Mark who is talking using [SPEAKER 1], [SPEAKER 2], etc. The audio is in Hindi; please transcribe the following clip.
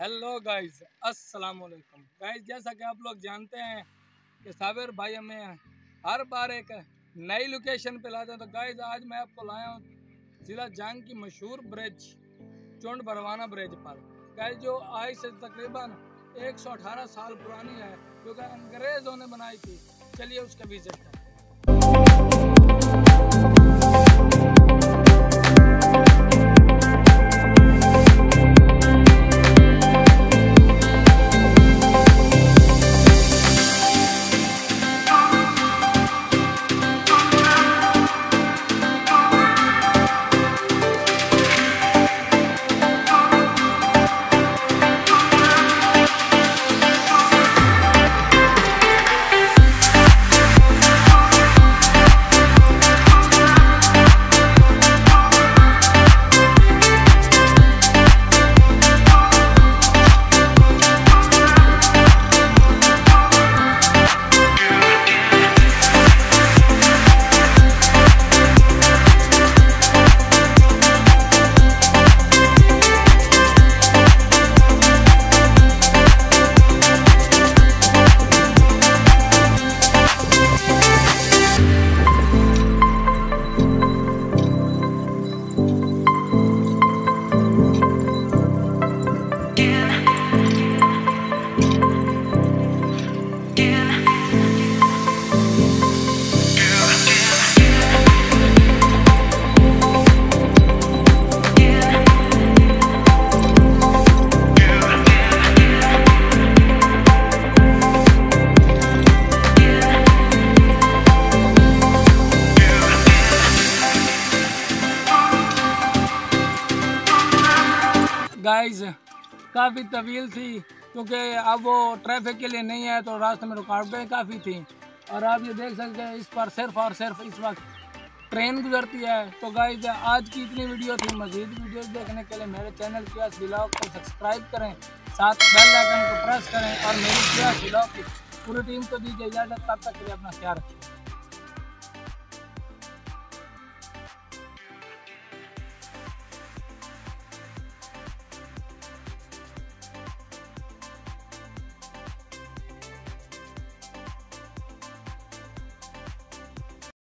[SPEAKER 1] गाइस अस्सलाम वालेकुम गाइस जैसा कि आप लोग जानते हैं कि साबिर भाई हमें हर बार एक नई लोकेशन पे लाते हैं। तो गाइस आज मैं आपको लाया हूँ ज़िला जंग की मशहूर ब्रिज चुंड भरवाना ब्रिज पर। गाइस जो आज से तकरीबन 118 साल पुरानी है, जो कि अंग्रेज़ों ने बनाई थी। चलिए उसका विज़िट करते हैं। गाइस काफ़ी तवील थी, क्योंकि अब वो ट्रैफ़िक के लिए नहीं है तो रास्ते में रुकावटें काफ़ी थी। और आप ये देख सकते हैं, इस पर सिर्फ़ और सिर्फ़ इस वक्त ट्रेन गुजरती है। तो गाइस आज की इतनी वीडियो थी, मज़ीद वीडियोस देखने के लिए मेरे चैनल प्यास ब्लॉग को सब्सक्राइब करें, साथ बेल आइकन को प्रेस करें और मेरी प्यास ब्लॉग की पूरी टीम को दीजिए इजाज़त तब तक के लिए अपना ख्याल रखें।